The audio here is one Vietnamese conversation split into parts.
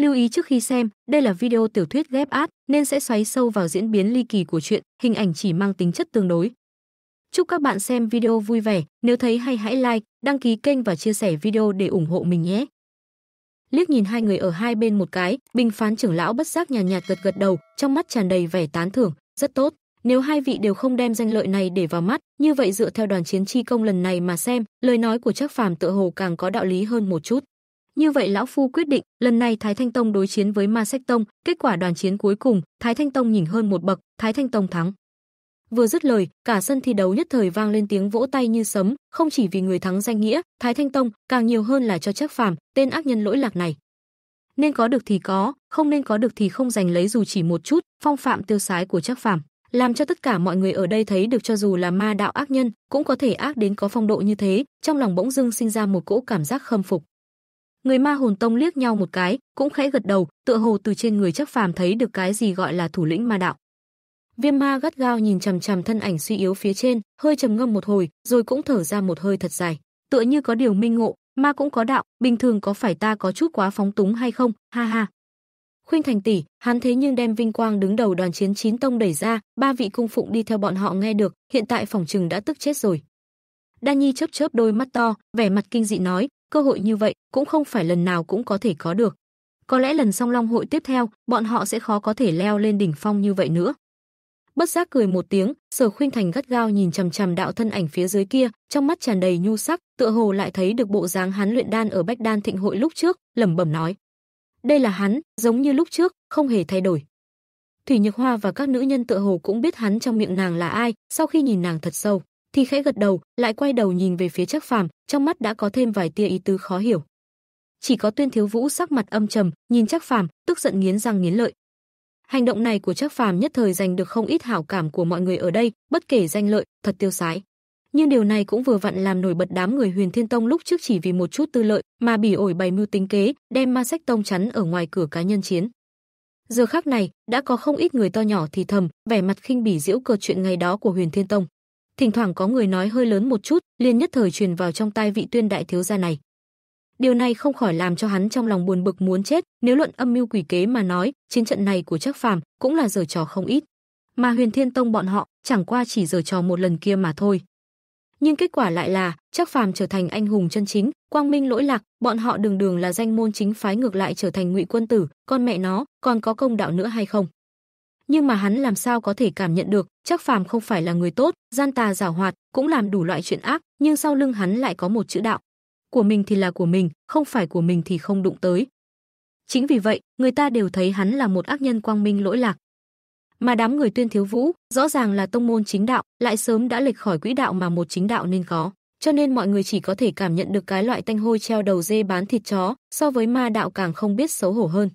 Lưu ý trước khi xem, đây là video tiểu thuyết ghép ad nên sẽ xoáy sâu vào diễn biến ly kỳ của chuyện, hình ảnh chỉ mang tính chất tương đối. Chúc các bạn xem video vui vẻ, nếu thấy hay hãy like, đăng ký kênh và chia sẻ video để ủng hộ mình nhé. Liếc nhìn hai người ở hai bên một cái, Bình phán trưởng lão bất giác nhàn nhạt, nhạt gật gật đầu, trong mắt tràn đầy vẻ tán thưởng, rất tốt. Nếu hai vị đều không đem danh lợi này để vào mắt, như vậy dựa theo đoàn chiến chi công lần này mà xem, lời nói của Trác Phàm tựa hồ càng có đạo lý hơn một chút. Như vậy lão phu quyết định, lần này Thái Thanh Tông đối chiến với Ma Sách Tông, kết quả đoàn chiến cuối cùng, Thái Thanh Tông nhỉnh hơn một bậc, Thái Thanh Tông thắng. Vừa dứt lời, cả sân thi đấu nhất thời vang lên tiếng vỗ tay như sấm, không chỉ vì người thắng danh nghĩa, Thái Thanh Tông, càng nhiều hơn là cho Trác Phàm, tên ác nhân lỗi lạc này. Nên có được thì có, không nên có được thì không giành lấy dù chỉ một chút, phong phạm tiêu sái của Trác Phàm, làm cho tất cả mọi người ở đây thấy được cho dù là ma đạo ác nhân, cũng có thể ác đến có phong độ như thế, trong lòng bỗng dưng sinh ra một cỗ cảm giác khâm phục. Người ma hồn tông liếc nhau một cái, cũng khẽ gật đầu, tựa hồ từ trên người chắc Phàm thấy được cái gì gọi là thủ lĩnh ma đạo. Viêm ma gắt gao nhìn chằm chằm thân ảnh suy yếu phía trên, hơi trầm ngâm một hồi, rồi cũng thở ra một hơi thật dài, tựa như có điều minh ngộ, ma cũng có đạo, bình thường có phải ta có chút quá phóng túng hay không? Ha ha. Khuynh Thành tỷ, hắn thế nhưng đem vinh quang đứng đầu đoàn chiến chín tông đẩy ra, ba vị cung phụng đi theo bọn họ nghe được, hiện tại phòng trừng đã tức chết rồi. Đan Nhi chớp chớp đôi mắt to, vẻ mặt kinh dị nói, cơ hội như vậy cũng không phải lần nào cũng có thể có được. Có lẽ lần song long hội tiếp theo, bọn họ sẽ khó có thể leo lên đỉnh phong như vậy nữa. Bất giác cười một tiếng, Sở Khuynh Thành gắt gao nhìn chằm chằm đạo thân ảnh phía dưới kia, trong mắt tràn đầy nhu sắc, tựa hồ lại thấy được bộ dáng hắn luyện đan ở Bách Đan Thịnh hội lúc trước, lẩm bẩm nói: "Đây là hắn, giống như lúc trước, không hề thay đổi." Thủy Nhược Hoa và các nữ nhân tựa hồ cũng biết hắn trong miệng nàng là ai, sau khi nhìn nàng thật sâu, thì khẽ gật đầu, lại quay đầu nhìn về phía Trác Phàm, trong mắt đã có thêm vài tia ý tứ khó hiểu. Chỉ có Tuyên Thiếu Vũ sắc mặt âm trầm, nhìn Trác Phàm, tức giận nghiến răng nghiến lợi, Hành động này của Trác Phàm nhất thời giành được không ít hảo cảm của mọi người ở đây, bất kể danh lợi, thật tiêu sái. Nhưng điều này cũng vừa vặn làm nổi bật đám người Huyền Thiên Tông lúc trước chỉ vì một chút tư lợi mà bỉ ổi bày mưu tính kế, đem Ma Sách Tông chắn ở ngoài cửa cá nhân chiến. Giờ khắc này, đã có không ít người to nhỏ thì thầm, vẻ mặt khinh bỉ giễu cợt chuyện ngày đó của Huyền Thiên Tông. Thỉnh thoảng có người nói hơi lớn một chút, liền nhất thời truyền vào trong tai vị Tuyên đại thiếu gia này. Điều này không khỏi làm cho hắn trong lòng buồn bực muốn chết, nếu luận âm mưu quỷ kế mà nói, chiến trận này của Trác Phàm cũng là giở trò không ít. Mà Huyền Thiên Tông bọn họ chẳng qua chỉ giở trò một lần kia mà thôi. Nhưng kết quả lại là, Trác Phàm trở thành anh hùng chân chính, quang minh lỗi lạc, bọn họ đường đường là danh môn chính phái ngược lại trở thành ngụy quân tử, con mẹ nó, còn có công đạo nữa hay không? Nhưng mà hắn làm sao có thể cảm nhận được, chắc Phàm không phải là người tốt, gian tà giảo hoạt, cũng làm đủ loại chuyện ác, nhưng sau lưng hắn lại có một chữ đạo của mình thì là của mình, không phải của mình thì không đụng tới. Chính vì vậy, người ta đều thấy hắn là một ác nhân quang minh lỗi lạc. Mà đám người tuyên thiếu vũ, rõ ràng là tông môn chính đạo, lại sớm đã lệch khỏi quỹ đạo mà một chính đạo nên có. Cho nên mọi người chỉ có thể cảm nhận được cái loại tanh hôi treo đầu dê bán thịt chó, so với ma đạo càng không biết xấu hổ hơn.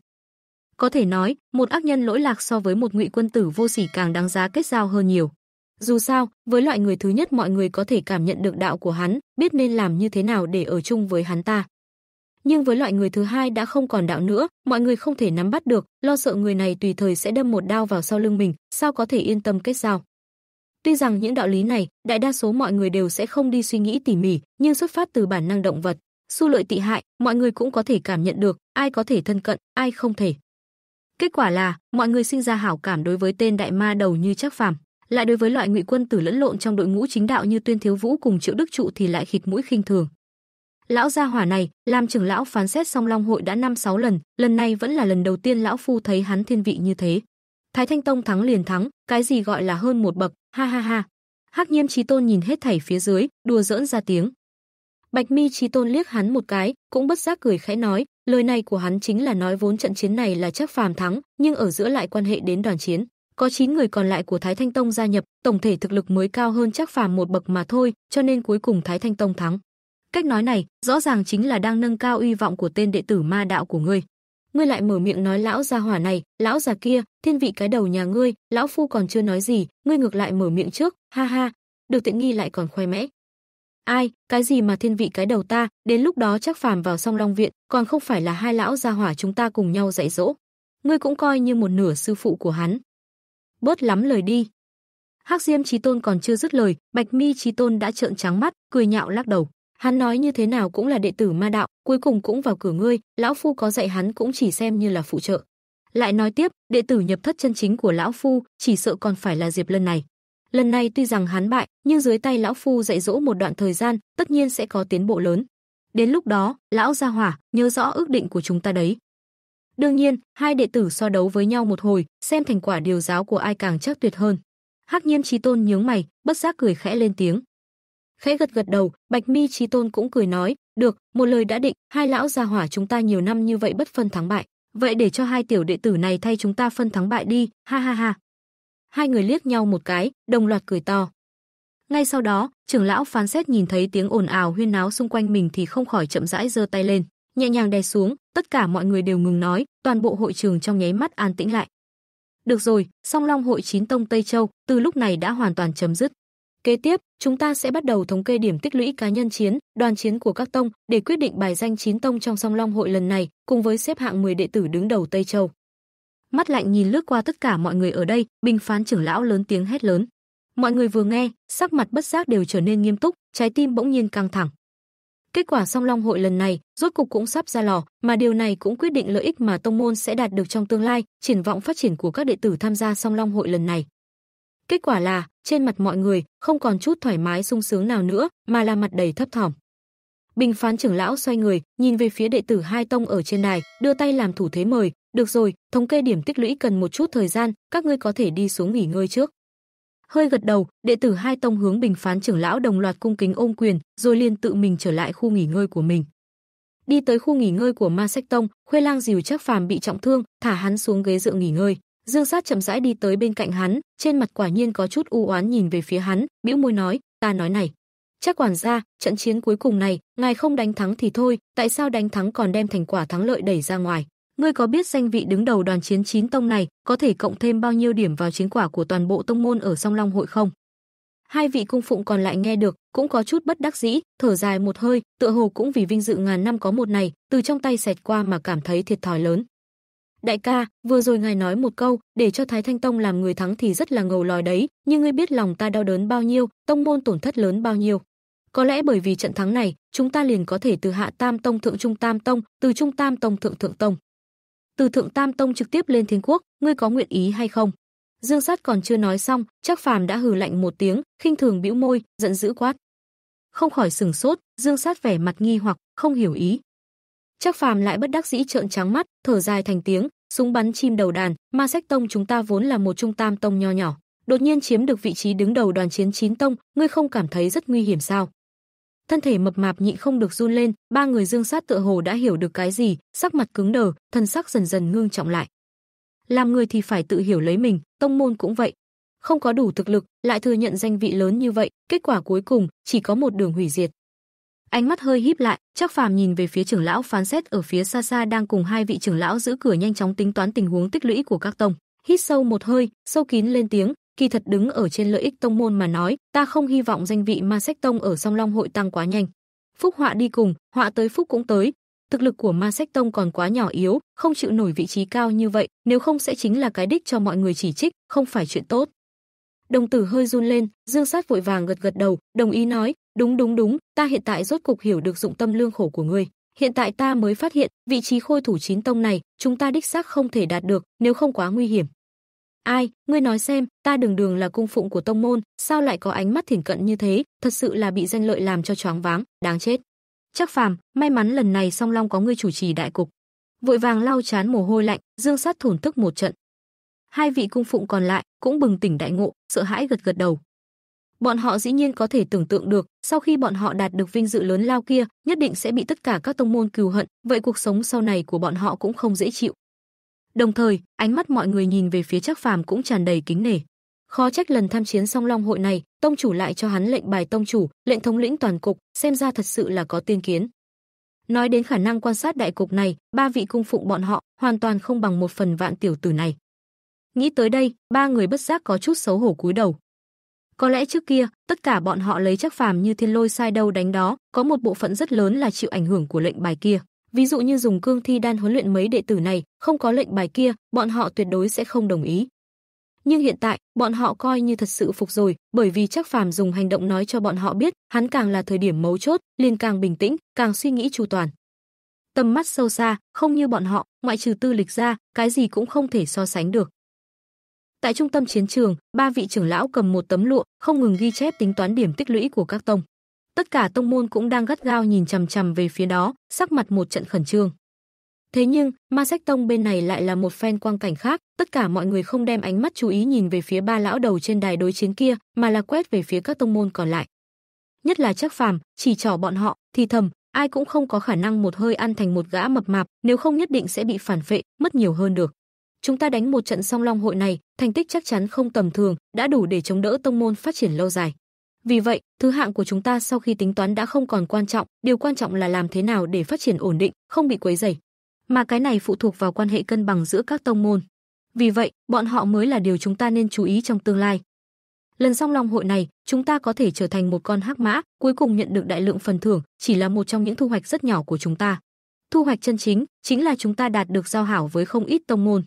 Có thể nói, một ác nhân lỗi lạc so với một ngụy quân tử vô sỉ càng đáng giá kết giao hơn nhiều. Dù sao, với loại người thứ nhất mọi người có thể cảm nhận được đạo của hắn, biết nên làm như thế nào để ở chung với hắn ta. Nhưng với loại người thứ hai đã không còn đạo nữa, mọi người không thể nắm bắt được, lo sợ người này tùy thời sẽ đâm một đao vào sau lưng mình, sao có thể yên tâm kết giao. Tuy rằng những đạo lý này, đại đa số mọi người đều sẽ không đi suy nghĩ tỉ mỉ, nhưng xuất phát từ bản năng động vật, xu lợi tị hại, mọi người cũng có thể cảm nhận được, ai có thể thân cận, ai không thể. Kết quả là, mọi người sinh ra hảo cảm đối với tên đại ma đầu như chắc phàm lại đối với loại ngụy quân tử lẫn lộn trong đội ngũ chính đạo như Tuyên Thiếu Vũ cùng Triệu Đức Trụ thì lại khịt mũi khinh thường. Lão gia hỏa này, làm trưởng lão phán xét song long hội đã năm sáu lần, lần này vẫn là lần đầu tiên lão phu thấy hắn thiên vị như thế. Thái Thanh Tông thắng liền thắng, cái gì gọi là hơn một bậc, ha ha ha. Hắc Nhiêm Chí Tôn nhìn hết thảy phía dưới, đùa giỡn ra tiếng. Bạch Mi Chí Tôn liếc hắn một cái, cũng bất giác cười khẽ nói, lời này của hắn chính là nói vốn trận chiến này là chắc phàm thắng, nhưng ở giữa lại quan hệ đến đoàn chiến. Có 9 người còn lại của Thái Thanh Tông gia nhập, tổng thể thực lực mới cao hơn chắc phàm một bậc mà thôi, cho nên cuối cùng Thái Thanh Tông thắng. Cách nói này, rõ ràng chính là đang nâng cao uy vọng của tên đệ tử ma đạo của ngươi. Ngươi lại mở miệng nói lão gia hỏa này, lão già kia, thiên vị cái đầu nhà ngươi, lão phu còn chưa nói gì, ngươi ngược lại mở miệng trước, ha ha, được tiện nghi lại còn khoe mẽ. Ai, cái gì mà thiên vị cái đầu ta, đến lúc đó chắc phàm vào song long viện, còn không phải là hai lão gia hỏa chúng ta cùng nhau dạy dỗ. Ngươi cũng coi như một nửa sư phụ của hắn, bớt lắm lời đi. Hắc Diêm Chí Tôn còn chưa dứt lời, Bạch Mi Chí Tôn đã trợn trắng mắt, cười nhạo lắc đầu. Hắn nói như thế nào cũng là đệ tử ma đạo, cuối cùng cũng vào cửa ngươi, lão phu có dạy hắn cũng chỉ xem như là phụ trợ. Lại nói tiếp, đệ tử nhập thất chân chính của lão phu, chỉ sợ còn phải là Diệp Lân này. Lần này tuy rằng hắn bại, nhưng dưới tay lão phu dạy dỗ một đoạn thời gian, tất nhiên sẽ có tiến bộ lớn. Đến lúc đó, lão gia hỏa, nhớ rõ ước định của chúng ta đấy. Đương nhiên, hai đệ tử so đấu với nhau một hồi, xem thành quả điều giáo của ai càng chắc tuyệt hơn. Hắc Nhiên Chí Tôn nhướng mày, bất giác cười khẽ lên tiếng. Khẽ gật gật đầu, Bạch Mi Chí Tôn cũng cười nói, "Được, một lời đã định, hai lão gia hỏa chúng ta nhiều năm như vậy bất phân thắng bại, vậy để cho hai tiểu đệ tử này thay chúng ta phân thắng bại đi." Ha ha ha. Hai người liếc nhau một cái, đồng loạt cười to. Ngay sau đó, trưởng lão phán xét nhìn thấy tiếng ồn ào huyên náo xung quanh mình thì không khỏi chậm rãi giơ tay lên, nhẹ nhàng đè xuống, tất cả mọi người đều ngừng nói, toàn bộ hội trường trong nháy mắt an tĩnh lại. Được rồi, Song Long hội chín tông Tây Châu từ lúc này đã hoàn toàn chấm dứt. Kế tiếp, chúng ta sẽ bắt đầu thống kê điểm tích lũy cá nhân chiến, đoàn chiến của các tông để quyết định bài danh chín tông trong Song Long hội lần này, cùng với xếp hạng 10 đệ tử đứng đầu Tây Châu. Mắt lạnh nhìn lướt qua tất cả mọi người ở đây, bình phán trưởng lão lớn tiếng hét lớn. Mọi người vừa nghe, sắc mặt bất giác đều trở nên nghiêm túc, trái tim bỗng nhiên căng thẳng. Kết quả song long hội lần này, rốt cục cũng sắp ra lò, mà điều này cũng quyết định lợi ích mà tông môn sẽ đạt được trong tương lai, triển vọng phát triển của các đệ tử tham gia song long hội lần này. Kết quả là, trên mặt mọi người không còn chút thoải mái sung sướng nào nữa, mà là mặt đầy thấp thỏm. Bình phán trưởng lão xoay người, nhìn về phía đệ tử hai tông ở trên đài, đưa tay làm thủ thế mời, "Được rồi, thống kê điểm tích lũy cần một chút thời gian, các ngươi có thể đi xuống nghỉ ngơi trước." Hơi gật đầu, đệ tử hai tông hướng bình phán trưởng lão đồng loạt cung kính ôm quyền, rồi liền tự mình trở lại khu nghỉ ngơi của mình. Đi tới khu nghỉ ngơi của Ma Sách Tông, Khuê Lang dìu chắc phàm bị trọng thương, thả hắn xuống ghế dựa nghỉ ngơi. Dương Sát chậm rãi đi tới bên cạnh hắn, trên mặt quả nhiên có chút u oán nhìn về phía hắn, bĩu môi nói, "Ta nói này, chắc quản gia, trận chiến cuối cùng này, ngài không đánh thắng thì thôi, tại sao đánh thắng còn đem thành quả thắng lợi đẩy ra ngoài?" Ngươi có biết danh vị đứng đầu đoàn chiến chín tông này có thể cộng thêm bao nhiêu điểm vào chiến quả của toàn bộ tông môn ở Song Long hội không? Hai vị cung phụng còn lại nghe được, cũng có chút bất đắc dĩ, thở dài một hơi, tựa hồ cũng vì vinh dự ngàn năm có một này, từ trong tay xẹt qua mà cảm thấy thiệt thòi lớn. Đại ca, vừa rồi ngài nói một câu, để cho Thái Thanh Tông làm người thắng thì rất là ngầu lòi đấy, nhưng ngươi biết lòng ta đau đớn bao nhiêu, tông môn tổn thất lớn bao nhiêu. Có lẽ bởi vì trận thắng này, chúng ta liền có thể từ hạ Tam Tông thượng trung Tam Tông, từ trung Tam Tông thượng thượng Tông từ thượng tam tông trực tiếp lên thiên quốc, ngươi có nguyện ý hay không? Dương Sát còn chưa nói xong, chắc Phàm đã hừ lạnh một tiếng, khinh thường bĩu môi, giận dữ quát. Không khỏi sừng sốt, Dương Sát vẻ mặt nghi hoặc, không hiểu ý. Chắc Phàm lại bất đắc dĩ trợn trắng mắt, thở dài thành tiếng, súng bắn chim đầu đàn, Ma Sách Tông chúng ta vốn là một trung tam tông nho nhỏ, đột nhiên chiếm được vị trí đứng đầu đoàn chiến chín tông, ngươi không cảm thấy rất nguy hiểm sao? Thân thể mập mạp nhịn không được run lên, ba người Dương Sát tựa hồ đã hiểu được cái gì, sắc mặt cứng đờ, thân sắc dần dần ngưng trọng lại. Làm người thì phải tự hiểu lấy mình, tông môn cũng vậy. Không có đủ thực lực, lại thừa nhận danh vị lớn như vậy, kết quả cuối cùng chỉ có một đường hủy diệt. Ánh mắt hơi híp lại, chắc phàm nhìn về phía trưởng lão phán xét ở phía xa xa đang cùng hai vị trưởng lão giữ cửa nhanh chóng tính toán tình huống tích lũy của các tông. Hít sâu một hơi, sâu kín lên tiếng, kỳ thật đứng ở trên lợi ích tông môn mà nói, ta không hy vọng danh vị Ma Sách Tông ở Song Long hội tăng quá nhanh. Phúc họa đi cùng, họa tới phúc cũng tới. Thực lực của Ma Sách Tông còn quá nhỏ yếu, không chịu nổi vị trí cao như vậy, nếu không sẽ chính là cái đích cho mọi người chỉ trích, không phải chuyện tốt. Đồng tử hơi run lên, Dương Sát vội vàng gật gật đầu, đồng ý nói, đúng đúng đúng, ta hiện tại rốt cục hiểu được dụng tâm lương khổ của ngươi. Hiện tại ta mới phát hiện, vị trí khôi thủ chín tông này, chúng ta đích xác không thể đạt được, nếu không quá nguy hiểm. Ai, ngươi nói xem, ta đường đường là cung phụng của tông môn, sao lại có ánh mắt thiển cận như thế, thật sự là bị danh lợi làm cho choáng váng, đáng chết. Chắc phàm, may mắn lần này song long có ngươi chủ trì đại cục. Vội vàng lau chán mồ hôi lạnh, Dương Sát thổn thức một trận. Hai vị cung phụng còn lại cũng bừng tỉnh đại ngộ, sợ hãi gật gật đầu. Bọn họ dĩ nhiên có thể tưởng tượng được, sau khi bọn họ đạt được vinh dự lớn lao kia, nhất định sẽ bị tất cả các tông môn cừu hận, vậy cuộc sống sau này của bọn họ cũng không dễ chịu. Đồng thời, ánh mắt mọi người nhìn về phía Trác Phàm cũng tràn đầy kính nể. Khó trách lần tham chiến song long hội này, tông chủ lại cho hắn lệnh bài tông chủ, lệnh thống lĩnh toàn cục, xem ra thật sự là có tiên kiến. Nói đến khả năng quan sát đại cục này, ba vị cung phụng bọn họ hoàn toàn không bằng một phần vạn tiểu tử này. Nghĩ tới đây, ba người bất giác có chút xấu hổ cúi đầu. Có lẽ trước kia, tất cả bọn họ lấy chắc phàm như thiên lôi sai đâu đánh đó, có một bộ phận rất lớn là chịu ảnh hưởng của lệnh bài kia. Ví dụ như dùng cương thi đan huấn luyện mấy đệ tử này, không có lệnh bài kia, bọn họ tuyệt đối sẽ không đồng ý. Nhưng hiện tại, bọn họ coi như thật sự phục rồi, bởi vì chắc phàm dùng hành động nói cho bọn họ biết, hắn càng là thời điểm mấu chốt, liền càng bình tĩnh, càng suy nghĩ chu toàn. Tầm mắt sâu xa, không như bọn họ, ngoại trừ tư lịch ra, cái gì cũng không thể so sánh được. Tại trung tâm chiến trường, ba vị trưởng lão cầm một tấm lụa, không ngừng ghi chép tính toán điểm tích lũy của các tông. Tất cả tông môn cũng đang gắt gao nhìn chằm chằm về phía đó, sắc mặt một trận khẩn trương. Thế nhưng, Ma Sách Tông bên này lại là một phen quang cảnh khác, tất cả mọi người không đem ánh mắt chú ý nhìn về phía ba lão đầu trên đài đối chiến kia, mà là quét về phía các tông môn còn lại. Nhất là Trác Phàm, chỉ trỏ bọn họ, thì thầm, ai cũng không có khả năng một hơi ăn thành một gã mập mạp, nếu không nhất định sẽ bị phản phệ, mất nhiều hơn được. Chúng ta đánh một trận song long hội này, thành tích chắc chắn không tầm thường, đã đủ để chống đỡ tông môn phát triển lâu dài. Vì vậy, thứ hạng của chúng ta sau khi tính toán đã không còn quan trọng, điều quan trọng là làm thế nào để phát triển ổn định, không bị quấy rầy. Mà cái này phụ thuộc vào quan hệ cân bằng giữa các tông môn. Vì vậy, bọn họ mới là điều chúng ta nên chú ý trong tương lai. Lần song long hội này, chúng ta có thể trở thành một con hắc mã, cuối cùng nhận được đại lượng phần thưởng, chỉ là một trong những thu hoạch rất nhỏ của chúng ta. Thu hoạch chân chính chính là chúng ta đạt được giao hảo với không ít tông môn.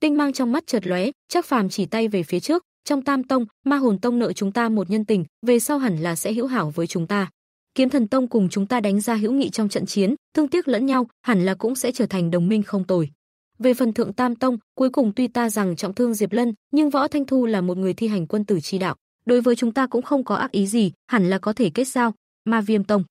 Tinh mang trong mắt chợt lóe, chắc phàm chỉ tay về phía trước, trong Tam Tông, Ma Hồn Tông nợ chúng ta một nhân tình, về sau hẳn là sẽ hữu hảo với chúng ta. Kiếm Thần Tông cùng chúng ta đánh ra hữu nghị trong trận chiến, thương tiếc lẫn nhau, hẳn là cũng sẽ trở thành đồng minh không tồi. Về phần Thượng Tam Tông, cuối cùng tuy ta rằng trọng thương Diệp Lân, nhưng Võ Thanh Thu là một người thi hành quân tử chi đạo, đối với chúng ta cũng không có ác ý gì, hẳn là có thể kết giao. Ma Viêm Tông.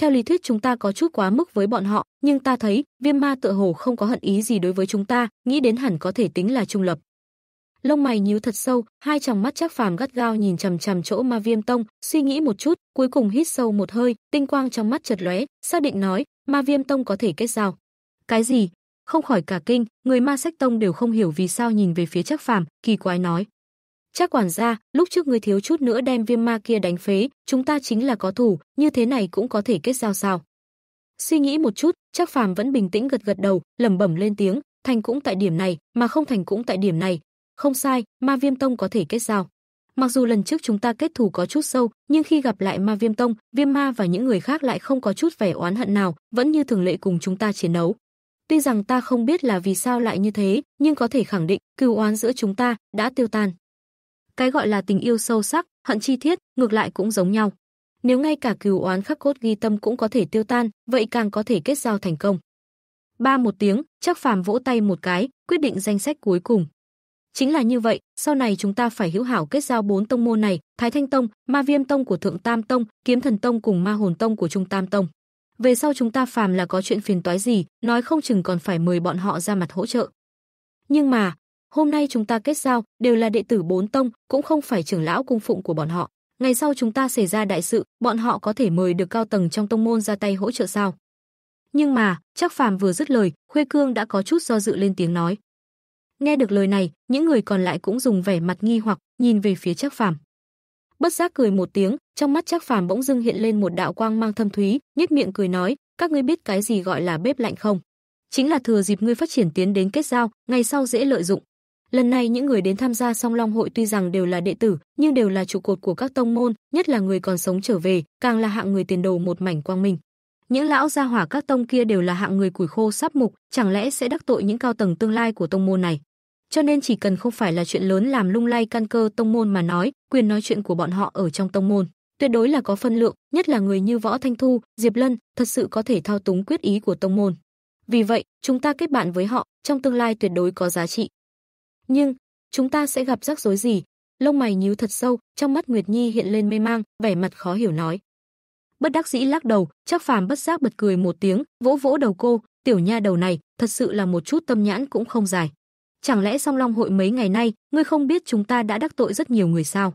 Theo lý thuyết chúng ta có chút quá mức với bọn họ, nhưng ta thấy, Viêm Ma tựa hồ không có hận ý gì đối với chúng ta, nghĩ đến hẳn có thể tính là trung lập. Lông mày nhíu thật sâu, hai tròng mắt chắc phàm gắt gao nhìn chằm chằm chỗ Ma Viêm Tông, suy nghĩ một chút, cuối cùng hít sâu một hơi, tinh quang trong mắt chợt lóe, xác định nói, Ma Viêm Tông có thể kết giao. Cái gì? Không khỏi cả kinh, người Ma Sách Tông đều không hiểu vì sao nhìn về phía chắc phàm, kỳ quái nói. Chắc quản gia, lúc trước ngươi thiếu chút nữa đem viêm ma kia đánh phế, chúng ta chính là có thủ, như thế này cũng có thể kết giao sao? Suy nghĩ một chút, chắc phàm vẫn bình tĩnh gật gật đầu, lẩm bẩm lên tiếng, thành cũng tại điểm này, mà không thành cũng tại điểm này, không sai, Ma Viêm Tông có thể kết giao. Mặc dù lần trước chúng ta kết thù có chút sâu, nhưng khi gặp lại Ma Viêm Tông, Viêm Ma và những người khác lại không có chút vẻ oán hận nào, vẫn như thường lệ cùng chúng ta chiến đấu. Tuy rằng ta không biết là vì sao lại như thế, nhưng có thể khẳng định, cừu oán giữa chúng ta đã tiêu tan. Cái gọi là tình yêu sâu sắc, hận chi thiết, ngược lại cũng giống nhau. Nếu ngay cả cừu oán khắc cốt ghi tâm cũng có thể tiêu tan, vậy càng có thể kết giao thành công. Ba một tiếng, chắc phàm vỗ tay một cái, quyết định danh sách cuối cùng. Chính là như vậy, sau này chúng ta phải hữu hảo kết giao bốn tông môn này, Thái Thanh Tông, Ma Viêm Tông của Thượng Tam Tông, Kiếm Thần Tông cùng Ma Hồn Tông của Trung Tam Tông. Về sau chúng ta phàm là có chuyện phiền toái gì, nói không chừng còn phải mời bọn họ ra mặt hỗ trợ. Nhưng mà, hôm nay chúng ta kết giao đều là đệ tử bốn tông, cũng không phải trưởng lão cung phụng của bọn họ. Ngày sau chúng ta xảy ra đại sự, bọn họ có thể mời được cao tầng trong tông môn ra tay hỗ trợ sao? Nhưng mà, chắc phàm vừa dứt lời, Khuê Cương đã có chút do dự lên tiếng nói. Nghe được lời này, những người còn lại cũng dùng vẻ mặt nghi hoặc, nhìn về phía Trác Phàm. Bất giác cười một tiếng, trong mắt Trác Phàm bỗng dưng hiện lên một đạo quang mang thâm thúy, nhếch miệng cười nói, các ngươi biết cái gì gọi là bếp lạnh không? Chính là thừa dịp ngươi phát triển tiến đến kết giao, ngày sau dễ lợi dụng. Lần này những người đến tham gia Song Long hội tuy rằng đều là đệ tử, nhưng đều là trụ cột của các tông môn, nhất là người còn sống trở về, càng là hạng người tiền đồ một mảnh quang minh. Những lão gia hỏa các tông kia đều là hạng người củi khô sắp mục, chẳng lẽ sẽ đắc tội những cao tầng tương lai của tông môn này? Cho nên chỉ cần không phải là chuyện lớn làm lung lay căn cơ tông môn mà nói, quyền nói chuyện của bọn họ ở trong tông môn, tuyệt đối là có phân lượng, nhất là người như Võ Thanh Thu, Diệp Lân, thật sự có thể thao túng quyết ý của tông môn. Vì vậy, chúng ta kết bạn với họ, trong tương lai tuyệt đối có giá trị. Nhưng, chúng ta sẽ gặp rắc rối gì? Lông mày nhíu thật sâu, trong mắt Nguyệt Nhi hiện lên mê mang, vẻ mặt khó hiểu nói. Bất đắc dĩ lắc đầu, chắc phàm bất giác bật cười một tiếng, vỗ vỗ đầu cô, tiểu nha đầu này, thật sự là một chút tâm nhãn cũng không dài. Chẳng lẽ song long hội mấy ngày nay, ngươi không biết chúng ta đã đắc tội rất nhiều người sao?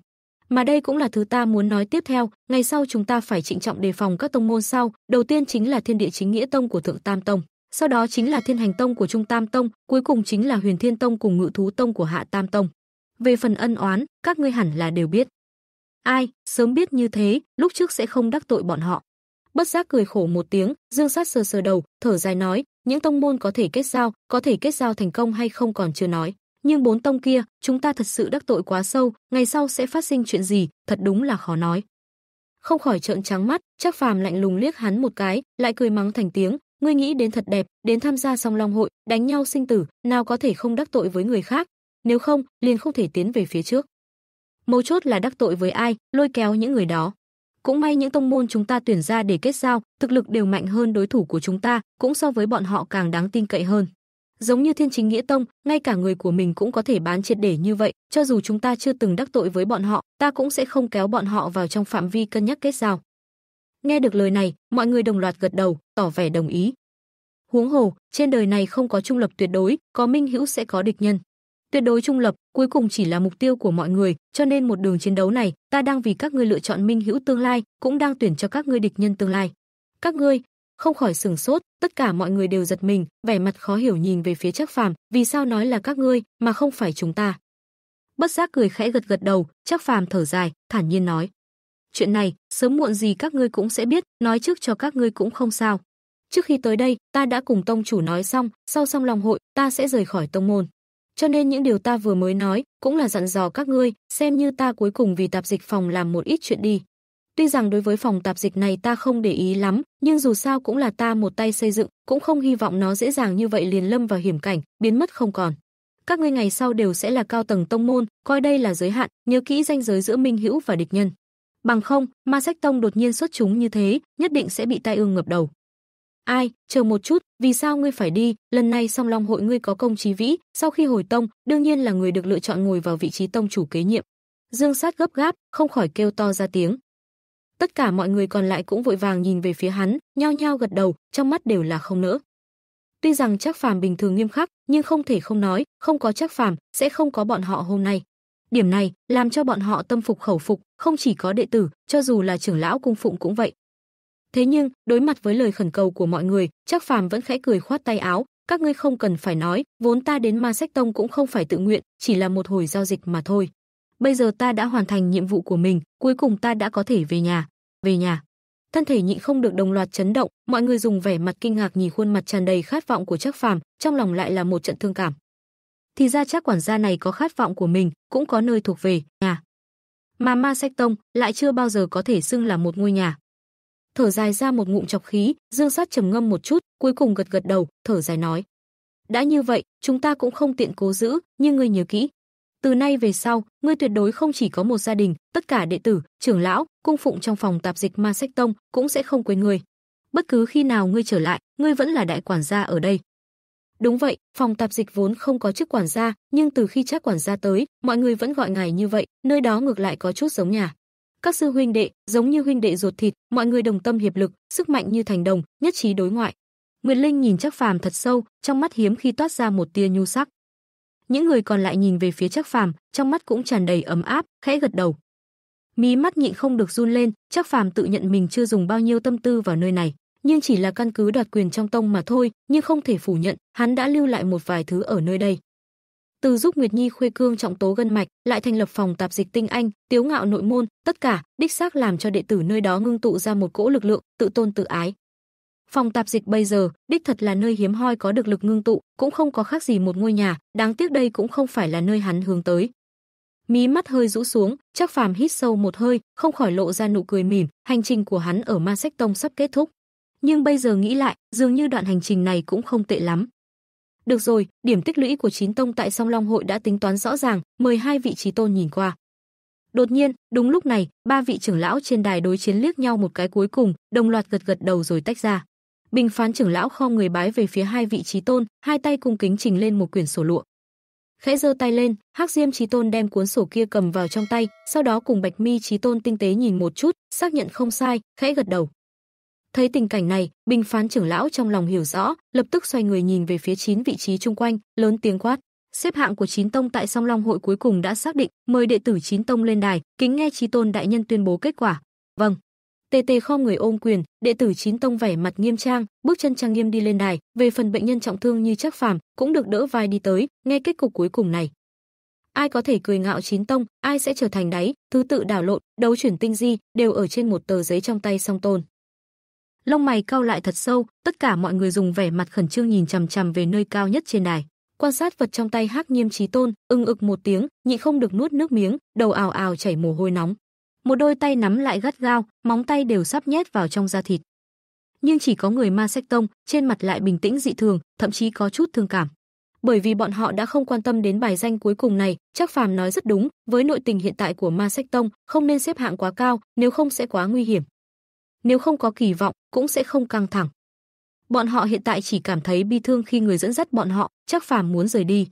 Mà đây cũng là thứ ta muốn nói tiếp theo, ngày sau chúng ta phải trịnh trọng đề phòng các tông môn sau, đầu tiên chính là Thiên Địa Chính Nghĩa Tông của Thượng Tam Tông, sau đó chính là Thiên Hành Tông của Trung Tam Tông, cuối cùng chính là Huyền Thiên Tông cùng Ngự Thú Tông của Hạ Tam Tông. Về phần ân oán, các ngươi hẳn là đều biết. Ai, sớm biết như thế, lúc trước sẽ không đắc tội bọn họ. Bất giác cười khổ một tiếng, Dương Sát sờ sờ đầu, thở dài nói, những tông môn có thể kết giao, có thể kết giao thành công hay không còn chưa nói, nhưng bốn tông kia, chúng ta thật sự đắc tội quá sâu, ngày sau sẽ phát sinh chuyện gì, thật đúng là khó nói. Không khỏi trợn trắng mắt, chắc phàm lạnh lùng liếc hắn một cái, lại cười mắng thành tiếng, ngươi nghĩ đến thật đẹp, đến tham gia song long hội, đánh nhau sinh tử, nào có thể không đắc tội với người khác. nếu không, liền không thể tiến về phía trước. Mấu chốt là đắc tội với ai, lôi kéo những người đó. Cũng may những tông môn chúng ta tuyển ra để kết giao, thực lực đều mạnh hơn đối thủ của chúng ta, cũng so với bọn họ càng đáng tin cậy hơn. Giống như Thiên Chính Nghĩa Tông, ngay cả người của mình cũng có thể bán triệt để như vậy, cho dù chúng ta chưa từng đắc tội với bọn họ, ta cũng sẽ không kéo bọn họ vào trong phạm vi cân nhắc kết giao. Nghe được lời này, mọi người đồng loạt gật đầu, tỏ vẻ đồng ý. Huống hồ, trên đời này không có trung lập tuyệt đối, có minh hữu sẽ có địch nhân. Tuyệt đối trung lập, cuối cùng chỉ là mục tiêu của mọi người, cho nên một đường chiến đấu này, ta đang vì các ngươi lựa chọn minh hữu tương lai, cũng đang tuyển cho các ngươi địch nhân tương lai. Các ngươi, không khỏi sừng sốt, tất cả mọi người đều giật mình, vẻ mặt khó hiểu nhìn về phía Trác Phàm, vì sao nói là các ngươi mà không phải chúng ta. Bất giác cười khẽ gật gật đầu, Trác Phàm thở dài, thản nhiên nói: "Chuyện này, sớm muộn gì các ngươi cũng sẽ biết, nói trước cho các ngươi cũng không sao. Trước khi tới đây, ta đã cùng tông chủ nói xong, sau xong lòng hội, ta sẽ rời khỏi tông môn. Cho nên những điều ta vừa mới nói, cũng là dặn dò các ngươi, xem như ta cuối cùng vì tạp dịch phòng làm một ít chuyện đi." Tuy rằng đối với phòng tạp dịch này ta không để ý lắm, nhưng dù sao cũng là ta một tay xây dựng, cũng không hy vọng nó dễ dàng như vậy liền lâm vào hiểm cảnh, biến mất không còn. Các ngươi ngày sau đều sẽ là cao tầng tông môn, coi đây là giới hạn, nhớ kỹ ranh giới giữa minh hữu và địch nhân. Bằng không, Ma Sách Tông đột nhiên xuất chúng như thế, nhất định sẽ bị tai ương ngập đầu. Ai, chờ một chút, vì sao ngươi phải đi, lần này Song Long hội ngươi có công trí vĩ, sau khi hồi tông, đương nhiên là người được lựa chọn ngồi vào vị trí tông chủ kế nhiệm. Dương Sát gấp gáp, không khỏi kêu to ra tiếng. Tất cả mọi người còn lại cũng vội vàng nhìn về phía hắn, nhao nhao gật đầu, trong mắt đều là không nỡ. Tuy rằng Trác Phàm bình thường nghiêm khắc, nhưng không thể không nói, không có Trác Phàm sẽ không có bọn họ hôm nay. Điểm này làm cho bọn họ tâm phục khẩu phục, không chỉ có đệ tử, cho dù là trưởng lão cung phụng cũng vậy. Thế nhưng, đối mặt với lời khẩn cầu của mọi người, Trác Phàm vẫn khẽ cười khoát tay áo, các ngươi không cần phải nói, vốn ta đến Ma Sách Tông cũng không phải tự nguyện, chỉ là một hồi giao dịch mà thôi. Bây giờ ta đã hoàn thành nhiệm vụ của mình, cuối cùng ta đã có thể về nhà về nhà. Thân thể nhịn không được đồng loạt chấn động, mọi người dùng vẻ mặt kinh ngạc nhìn khuôn mặt tràn đầy khát vọng của Trác Phàm, trong lòng lại là một trận thương cảm. Thì ra Trác quản gia này có khát vọng của mình, cũng có nơi thuộc về nhà. Mà Ma Sách Tông lại chưa bao giờ có thể xưng là một ngôi nhà. Thở dài ra một ngụm chọc khí, Dương Sát trầm ngâm một chút, cuối cùng gật gật đầu, thở dài nói: "Đã như vậy, chúng ta cũng không tiện cố giữ, nhưng ngươi nhớ kỹ, từ nay về sau, ngươi tuyệt đối không chỉ có một gia đình, tất cả đệ tử, trưởng lão, cung phụng trong phòng tạp dịch Ma Sách Tông cũng sẽ không quên ngươi. Bất cứ khi nào ngươi trở lại, ngươi vẫn là đại quản gia ở đây. Đúng vậy, phòng tạp dịch vốn không có chức quản gia, nhưng từ khi chắc quản gia tới, mọi người vẫn gọi ngài như vậy, nơi đó ngược lại có chút giống nhà. Các sư huynh đệ, giống như huynh đệ ruột thịt, mọi người đồng tâm hiệp lực, sức mạnh như thành đồng, nhất trí đối ngoại. Nguyệt Linh nhìn chắc phàm thật sâu, trong mắt hiếm khi toát ra một tia nhu sắc. Những người còn lại nhìn về phía Trác Phàm, trong mắt cũng tràn đầy ấm áp, khẽ gật đầu. Mí mắt nhịn không được run lên, Trác Phàm tự nhận mình chưa dùng bao nhiêu tâm tư vào nơi này, nhưng chỉ là căn cứ đoạt quyền trong tông mà thôi, nhưng không thể phủ nhận, hắn đã lưu lại một vài thứ ở nơi đây. Từ giúp Nguyệt Nhi khuê cương trọng tố gân mạch, lại thành lập phòng tạp dịch tinh anh, tiếu ngạo nội môn, tất cả đích xác làm cho đệ tử nơi đó ngưng tụ ra một cỗ lực lượng, tự tôn tự ái. Phòng tạp dịch bây giờ, đích thật là nơi hiếm hoi có được lực ngưng tụ, cũng không có khác gì một ngôi nhà, đáng tiếc đây cũng không phải là nơi hắn hướng tới. Mí mắt hơi rũ xuống, chắc phàm hít sâu một hơi, không khỏi lộ ra nụ cười mỉm, hành trình của hắn ở Ma Sách Tông sắp kết thúc. Nhưng bây giờ nghĩ lại, dường như đoạn hành trình này cũng không tệ lắm. Được rồi, điểm tích lũy của chín tông tại Song Long hội đã tính toán rõ ràng, mời hai vị trí tôn nhìn qua. Đột nhiên, đúng lúc này, ba vị trưởng lão trên đài đối chiến liếc nhau một cái cuối cùng, đồng loạt gật gật đầu rồi tách ra. Bình phán trưởng lão khom người bái về phía hai vị trí tôn, hai tay cung kính trình lên một quyển sổ lụa. Khẽ giơ tay lên, Hắc Diêm Chí Tôn đem cuốn sổ kia cầm vào trong tay, sau đó cùng Bạch Mi Chí Tôn tinh tế nhìn một chút, xác nhận không sai, khẽ gật đầu. Thấy tình cảnh này, Bình phán trưởng lão trong lòng hiểu rõ, lập tức xoay người nhìn về phía chín vị trí chung quanh, lớn tiếng quát: "Xếp hạng của chín tông tại Song Long hội cuối cùng đã xác định, mời đệ tử chín tông lên đài, kính nghe Chí Tôn đại nhân tuyên bố kết quả." "Vâng." TT Tề khom người ôm quyền, đệ tử chín tông vẻ mặt nghiêm trang, bước chân trang nghiêm đi lên đài, về phần bệnh nhân trọng thương như chắc phàm, cũng được đỡ vai đi tới, nghe kết cục cuối cùng này. Ai có thể cười ngạo chín tông, ai sẽ trở thành đáy, thứ tự đảo lộn, đấu chuyển tinh di, đều ở trên một tờ giấy trong tay song tôn. Lông mày cau lại thật sâu, tất cả mọi người dùng vẻ mặt khẩn trương nhìn chằm chằm về nơi cao nhất trên đài. Quan sát vật trong tay Hắc Nghiêm Chí Tôn, ưng ực một tiếng, nhị không được nuốt nước miếng, đầu ào ào chảy mồ hôi nóng một đôi tay nắm lại gắt gao, móng tay đều sắp nhét vào trong da thịt. Nhưng chỉ có người ma sách tông, trên mặt lại bình tĩnh dị thường, thậm chí có chút thương cảm. bởi vì bọn họ đã không quan tâm đến bài danh cuối cùng này, chắc Phàm nói rất đúng, với nội tình hiện tại của Ma Sách Tông, không nên xếp hạng quá cao, nếu không sẽ quá nguy hiểm. Nếu không có kỳ vọng, cũng sẽ không căng thẳng. Bọn họ hiện tại chỉ cảm thấy bi thương khi người dẫn dắt bọn họ, chắc Phàm muốn rời đi.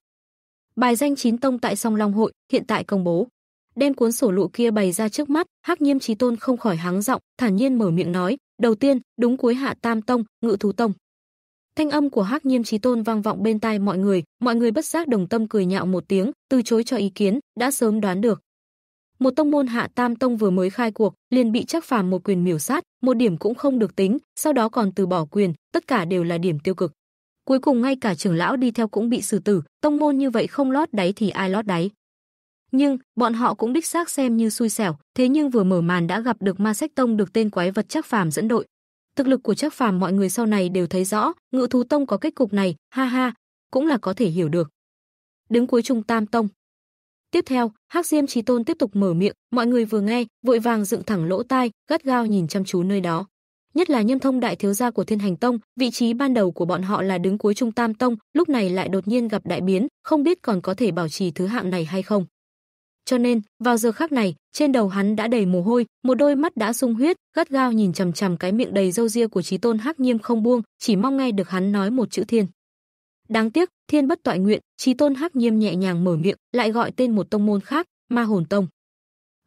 Bài danh chín tông tại Song Long hội hiện tại công bố. Đem cuốn sổ lụ kia bày ra trước mắt, Hắc Nhiêm Chí Tôn không khỏi hắng giọng, thản nhiên mở miệng nói, đầu tiên, đúng cuối hạ Tam tông, Ngự thú tông. Thanh âm của Hắc Nhiêm Chí Tôn vang vọng bên tai mọi người, mọi người bất giác đồng tâm cười nhạo một tiếng, từ chối cho ý kiến, đã sớm đoán được. Một tông môn Hạ Tam tông vừa mới khai cuộc, liền bị chắc phàm một quyền miểu sát, một điểm cũng không được tính, sau đó còn từ bỏ quyền, tất cả đều là điểm tiêu cực. Cuối cùng ngay cả trưởng lão đi theo cũng bị xử tử, tông môn như vậy không lót đáy thì ai lót đáy. Nhưng, bọn họ cũng đích xác xem như xui xẻo, thế nhưng vừa mở màn đã gặp được Ma Sách Tông được tên quái vật chắc phàm dẫn đội. Thực lực của chắc phàm mọi người sau này đều thấy rõ, Ngự thú tông có kết cục này, ha ha, cũng là có thể hiểu được. Đứng cuối trung Tam tông. Tiếp theo, Hắc Diêm Chí Tôn tiếp tục mở miệng, mọi người vừa nghe, vội vàng dựng thẳng lỗ tai, gắt gao nhìn chăm chú nơi đó nhất là Nhâm Thông đại thiếu gia của Thiên Hành Tông, vị trí ban đầu của bọn họ là đứng cuối Trung Tam Tông, lúc này lại đột nhiên gặp đại biến, không biết còn có thể bảo trì thứ hạng này hay không. Cho nên, vào giờ khắc này, trên đầu hắn đã đầy mồ hôi, một đôi mắt đã sung huyết, gắt gao nhìn chằm chằm cái miệng đầy râu ria của Chí Tôn Hắc Nghiêm không buông, chỉ mong nghe được hắn nói một chữ thiên. Đáng tiếc, thiên bất toại nguyện, Chí Tôn Hắc Nghiêm nhẹ nhàng mở miệng, lại gọi tên một tông môn khác, Ma Hồn Tông.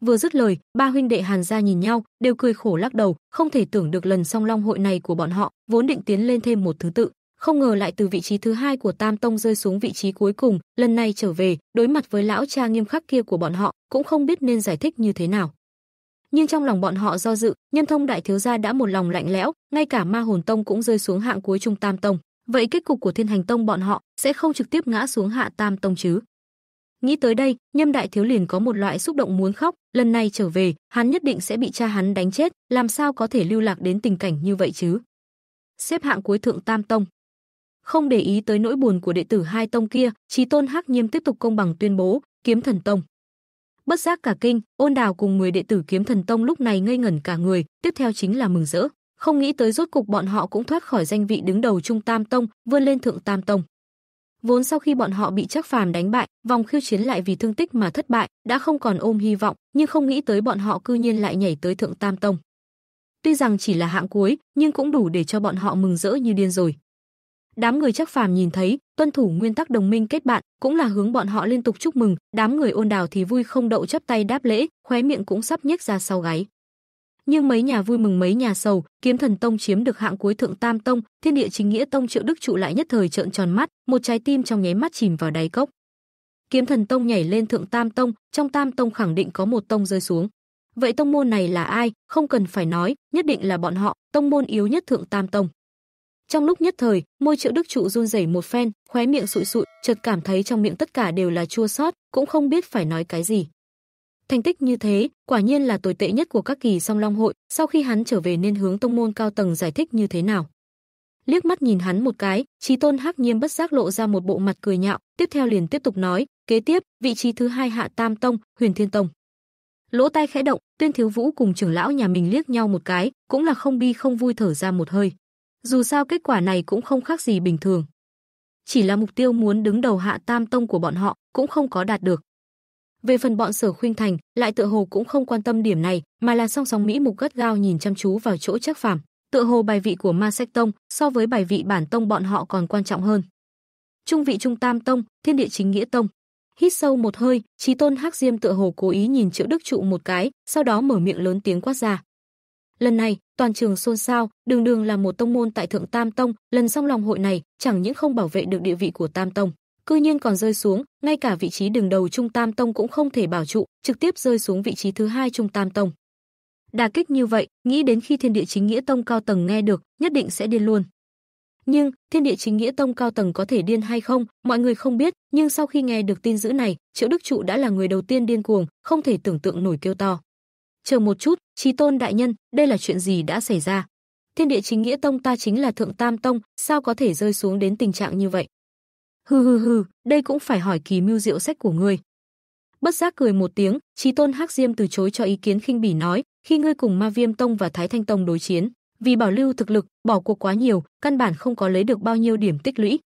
Vừa dứt lời, ba huynh đệ Hàn gia nhìn nhau, đều cười khổ lắc đầu, không thể tưởng được lần song long hội này của bọn họ, vốn định tiến lên thêm một thứ tự, không ngờ lại từ vị trí thứ hai của Tam Tông rơi xuống vị trí cuối cùng, lần này trở về, đối mặt với lão cha nghiêm khắc kia của bọn họ, cũng không biết nên giải thích như thế nào. Nhưng trong lòng bọn họ do dự, Nhân Thông đại thiếu gia đã một lòng lạnh lẽo, ngay cả Ma Hồn Tông cũng rơi xuống hạng cuối trung Tam Tông, vậy kết cục của Thiên Hành Tông bọn họ sẽ không trực tiếp ngã xuống hạ Tam Tông chứ? Nghĩ tới đây, Nhâm Đại Thiếu liền có một loại xúc động muốn khóc, lần này trở về, hắn nhất định sẽ bị cha hắn đánh chết, làm sao có thể lưu lạc đến tình cảnh như vậy chứ? Xếp hạng cuối thượng Tam Tông. Không để ý tới nỗi buồn của đệ tử hai tông kia, Chí Tôn Hắc Nhiêm tiếp tục công bằng tuyên bố, Kiếm Thần Tông. Bất giác cả kinh, Ôn Đào cùng 10 đệ tử Kiếm Thần Tông lúc này ngây ngẩn cả người, tiếp theo chính là mừng rỡ, không nghĩ tới rốt cục bọn họ cũng thoát khỏi danh vị đứng đầu Trung Tam Tông, vươn lên thượng Tam Tông. Vốn sau khi bọn họ bị Trác Phàm đánh bại, vòng khiêu chiến lại vì thương tích mà thất bại, đã không còn ôm hy vọng, nhưng không nghĩ tới bọn họ cư nhiên lại nhảy tới thượng tam tông. Tuy rằng chỉ là hạng cuối, nhưng cũng đủ để cho bọn họ mừng rỡ như điên rồi. Đám người Trác Phàm nhìn thấy, tuân thủ nguyên tắc đồng minh kết bạn, cũng là hướng bọn họ liên tục chúc mừng, đám người ôn đào thì vui không đậu chắp tay đáp lễ, khóe miệng cũng sắp nhếch ra sau gáy nhưng mấy nhà vui mừng mấy nhà sầu, Kiếm Thần Tông chiếm được hạng cuối thượng Tam Tông, Thiên Địa Chính Nghĩa Tông Triệu Đức trụ lại nhất thời trợn tròn mắt, một trái tim trong nháy mắt chìm vào đáy cốc. Kiếm Thần Tông nhảy lên thượng Tam Tông, trong Tam Tông khẳng định có một tông rơi xuống. Vậy tông môn này là ai? Không cần phải nói, nhất định là bọn họ, tông môn yếu nhất thượng Tam Tông. Trong lúc nhất thời, môi Triệu Đức trụ run rẩy một phen, khóe miệng sụi sụi, chợt cảm thấy trong miệng tất cả đều là chua xót, cũng không biết phải nói cái gì. Thành tích như thế, quả nhiên là tồi tệ nhất của các kỳ song long hội, sau khi hắn trở về nên hướng tông môn cao tầng giải thích như thế nào. Liếc mắt nhìn hắn một cái, Chí Tôn Hắc Nhiêm bất giác lộ ra một bộ mặt cười nhạo, tiếp theo liền tiếp tục nói, kế tiếp, vị trí thứ hai hạ Tam Tông, Huyền Thiên Tông. Lỗ tai khẽ động, Tuyên Thiếu Vũ cùng trưởng lão nhà mình liếc nhau một cái, cũng là không bi không vui thở ra một hơi. Dù sao kết quả này cũng không khác gì bình thường. Chỉ là mục tiêu muốn đứng đầu hạ Tam Tông của bọn họ cũng không có đạt được. Về phần bọn Sở Khuynh Thành, lại tựa hồ cũng không quan tâm điểm này, mà là song song mỹ mục gắt gao nhìn chăm chú vào chỗ Trác phàm. Tựa hồ bài vị của Ma Sách Tông so với bài vị bản tông bọn họ còn quan trọng hơn. Trung vị Trung Tam Tông, Thiên Địa Chính Nghĩa Tông. Hít sâu một hơi, Chí Tôn Hắc Diêm tựa hồ cố ý nhìn Triệu Đức trụ một cái, sau đó mở miệng lớn tiếng quát ra. Lần này, toàn trường xôn xao, đường đường là một tông môn tại Thượng Tam Tông, lần song lòng hội này chẳng những không bảo vệ được địa vị của Tam Tông, cư nhiên còn rơi xuống, ngay cả vị trí đường đầu Trung Tam Tông cũng không thể bảo trụ, trực tiếp rơi xuống vị trí thứ hai Trung Tam Tông. Đả kích như vậy, nghĩ đến khi Thiên Địa Chính Nghĩa Tông cao tầng nghe được, nhất định sẽ điên luôn. Nhưng, Thiên Địa Chính Nghĩa Tông cao tầng có thể điên hay không, mọi người không biết, nhưng sau khi nghe được tin dữ này, Triệu Đức Trụ đã là người đầu tiên điên cuồng, không thể tưởng tượng nổi kêu to. Chờ một chút, Chí Tôn đại nhân, đây là chuyện gì đã xảy ra? Thiên Địa Chính Nghĩa Tông ta chính là Thượng Tam Tông, sao có thể rơi xuống đến tình trạng như vậy? Hừ hừ hừ, đây cũng phải hỏi kỳ mưu diệu sách của ngươi. Bất giác cười một tiếng, Chí Tôn Hắc Diêm từ chối cho ý kiến khinh bỉ nói, khi ngươi cùng Ma Viêm Tông và Thái Thanh Tông đối chiến, vì bảo lưu thực lực, bỏ cuộc quá nhiều, căn bản không có lấy được bao nhiêu điểm tích lũy.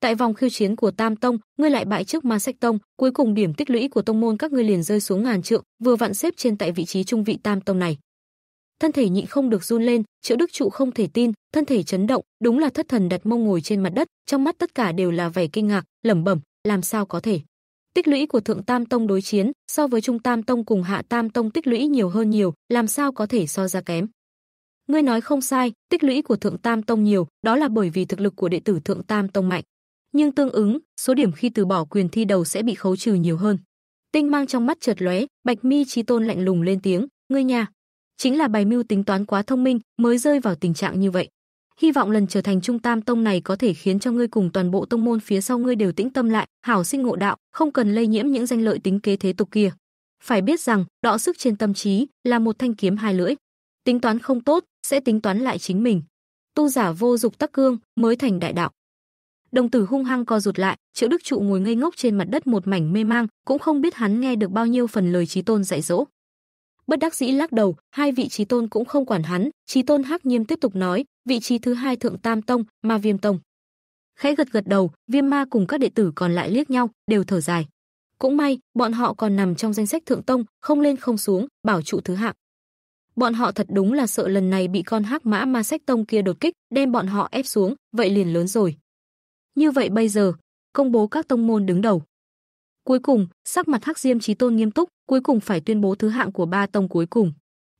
Tại vòng khiêu chiến của Tam Tông, ngươi lại bại trước Ma Sách Tông, cuối cùng điểm tích lũy của tông môn các ngươi liền rơi xuống ngàn trượng, vừa vặn xếp trên tại vị trí trung vị Tam Tông này. Thân thể nhịn không được run lên, Triệu Đức Trụ không thể tin, thân thể chấn động, đúng là thất thần đặt mông ngồi trên mặt đất, trong mắt tất cả đều là vẻ kinh ngạc, lẩm bẩm, làm sao có thể? Tích lũy của Thượng Tam Tông đối chiến, so với Trung Tam Tông cùng Hạ Tam Tông tích lũy nhiều hơn nhiều, làm sao có thể so ra kém? Ngươi nói không sai, tích lũy của Thượng Tam Tông nhiều, đó là bởi vì thực lực của đệ tử Thượng Tam Tông mạnh. Nhưng tương ứng, số điểm khi từ bỏ quyền thi đầu sẽ bị khấu trừ nhiều hơn. Tinh mang trong mắt chợt lóe, Bạch Mi Chí Tôn lạnh lùng lên tiếng, "Ngươi nhà, chính là bài mưu tính toán quá thông minh, mới rơi vào tình trạng như vậy. Hy vọng lần trở thành trung tam tông này có thể khiến cho ngươi cùng toàn bộ tông môn phía sau ngươi đều tĩnh tâm lại, hảo sinh ngộ đạo, không cần lây nhiễm những danh lợi tính kế thế tục kia. Phải biết rằng, đọ sức trên tâm trí là một thanh kiếm hai lưỡi. Tính toán không tốt, sẽ tính toán lại chính mình. Tu giả vô dục tắc cương, mới thành đại đạo. Đồng tử hung hăng co rụt lại, Triệu Đức Trụ ngồi ngây ngốc trên mặt đất một mảnh mê mang, cũng không biết hắn nghe được bao nhiêu phần lời trí tôn dạy dỗ. Bất đắc dĩ lắc đầu, hai vị trí tôn cũng không quản hắn, trí tôn Hắc Nhiêm tiếp tục nói, vị trí thứ hai thượng tam tông, Ma Viêm tông. Khẽ gật gật đầu, Viêm Ma cùng các đệ tử còn lại liếc nhau, đều thở dài. Cũng may, bọn họ còn nằm trong danh sách thượng tông, không lên không xuống, bảo trụ thứ hạng. Bọn họ thật đúng là sợ lần này bị con hắc mã ma sách tông kia đột kích, đem bọn họ ép xuống, vậy liền lớn rồi. Như vậy bây giờ, công bố các tông môn đứng đầu. Cuối cùng, sắc mặt Hắc Diêm Chí Tôn nghiêm túc, cuối cùng phải tuyên bố thứ hạng của ba tông cuối cùng.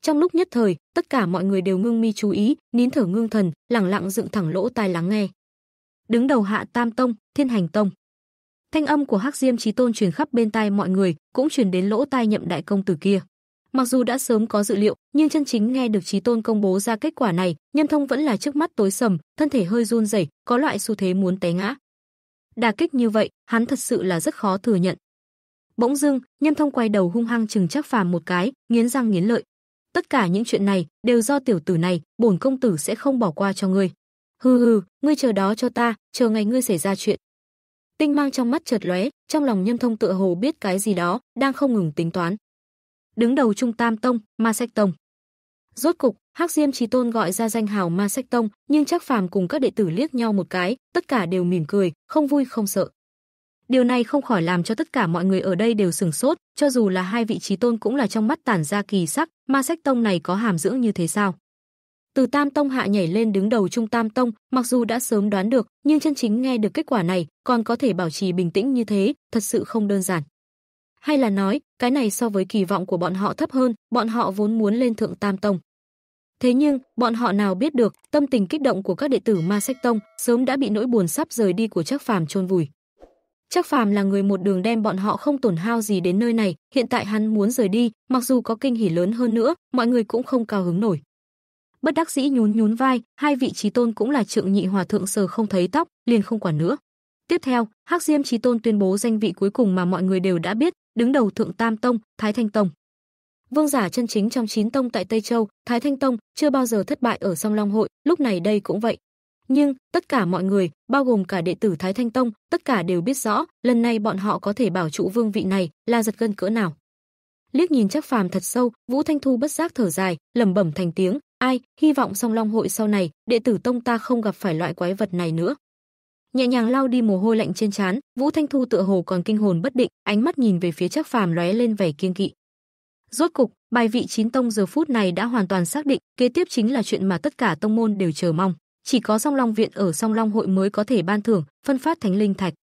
Trong lúc nhất thời, tất cả mọi người đều ngưng mi chú ý, nín thở ngưng thần, lặng lặng dựng thẳng lỗ tai lắng nghe. Đứng đầu hạ Tam tông, Thiên Hành tông. Thanh âm của Hắc Diêm Chí Tôn truyền khắp bên tai mọi người, cũng truyền đến lỗ tai Nhậm đại công tử kia. Mặc dù đã sớm có dự liệu, nhưng chân chính nghe được Chí Tôn công bố ra kết quả này, Nhân Thông vẫn là trước mắt tối sầm, thân thể hơi run rẩy, có loại xu thế muốn té ngã. Đả kích như vậy, hắn thật sự là rất khó thừa nhận. Bỗng dưng, nhâm Thông quay đầu hung hăng chừng chắc phàm một cái, nghiến răng nghiến lợi. Tất cả những chuyện này đều do tiểu tử này, bổn công tử sẽ không bỏ qua cho ngươi. Hừ hừ, ngươi chờ đó cho ta, chờ ngày ngươi xảy ra chuyện. Tinh mang trong mắt chợt lóe, trong lòng nhâm Thông tựa hồ biết cái gì đó, đang không ngừng tính toán. Đứng đầu Trung Tam Tông, Ma Sách Tông. Rốt cục, Hắc Diêm Chí Tôn gọi ra danh hào Ma Sách Tông, nhưng chắc phàm cùng các đệ tử liếc nhau một cái, tất cả đều mỉm cười, không vui không sợ. Điều này không khỏi làm cho tất cả mọi người ở đây đều sừng sốt, cho dù là hai vị chí tôn cũng là trong mắt tản ra kỳ sắc, Ma Sách Tông này có hàm dưỡng như thế sao? Từ Tam Tông hạ nhảy lên đứng đầu Trung Tam Tông, mặc dù đã sớm đoán được, nhưng chân chính nghe được kết quả này, còn có thể bảo trì bình tĩnh như thế, thật sự không đơn giản. Hay là nói, cái này so với kỳ vọng của bọn họ thấp hơn, bọn họ vốn muốn lên thượng Tam Tông. Thế nhưng, bọn họ nào biết được, tâm tình kích động của các đệ tử Ma Sách Tông sớm đã bị nỗi buồn sắp rời đi của Trác Phàm chôn vùi. Chắc Phàm là người một đường đem bọn họ không tổn hao gì đến nơi này, hiện tại hắn muốn rời đi, mặc dù có kinh hỉ lớn hơn nữa, mọi người cũng không cao hứng nổi. Bất đắc dĩ nhún nhún vai, hai vị trí tôn cũng là trượng nhị hòa thượng sờ không thấy tóc, liền không quản nữa. Tiếp theo, Hắc Diêm Chí Tôn tuyên bố danh vị cuối cùng mà mọi người đều đã biết, đứng đầu Thượng Tam Tông, Thái Thanh Tông. Vương giả chân chính trong chín tông tại Tây Châu, Thái Thanh Tông chưa bao giờ thất bại ở Song Long hội, lúc này đây cũng vậy. Nhưng, tất cả mọi người, bao gồm cả đệ tử Thái Thanh Tông, tất cả đều biết rõ, lần này bọn họ có thể bảo trụ vương vị này là giật gân cỡ nào. Liếc nhìn chắc phàm thật sâu, Vũ Thanh Thu bất giác thở dài, lẩm bẩm thành tiếng, ai, hy vọng song long hội sau này, đệ tử tông ta không gặp phải loại quái vật này nữa. Nhẹ nhàng lau đi mồ hôi lạnh trên trán, Vũ Thanh Thu tựa hồ còn kinh hồn bất định, ánh mắt nhìn về phía chắc phàm lóe lên vẻ kiên kỵ. Rốt cục, bài vị chín tông giờ phút này đã hoàn toàn xác định, kế tiếp chính là chuyện mà tất cả tông môn đều chờ mong chỉ có Song Long viện ở Song Long hội mới có thể ban thưởng, phân phát thánh linh thạch.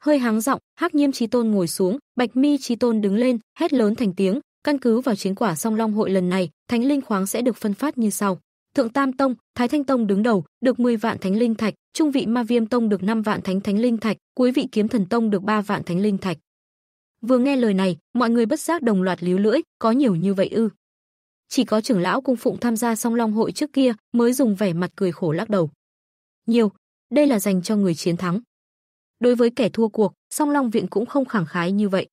Hơi háng giọng, Hắc Nhiêm Chí Tôn ngồi xuống, Bạch Mi Chí Tôn đứng lên, hét lớn thành tiếng, căn cứ vào chiến quả Song Long hội lần này, thánh linh khoáng sẽ được phân phát như sau. Thượng Tam Tông, Thái Thanh Tông đứng đầu, được 10 vạn thánh linh thạch, trung vị Ma Viêm Tông được 5 vạn thánh thánh linh thạch, cuối vị Kiếm Thần Tông được 3 vạn thánh linh thạch. Vừa nghe lời này, mọi người bất giác đồng loạt líu lưỡi, có nhiều như vậy ư? chỉ có trưởng lão cung phụng tham gia song long hội trước kia mới dùng vẻ mặt cười khổ lắc đầu. Nhiều, đây là dành cho người chiến thắng. Đối với kẻ thua cuộc, song long viện cũng không khẳng khái như vậy.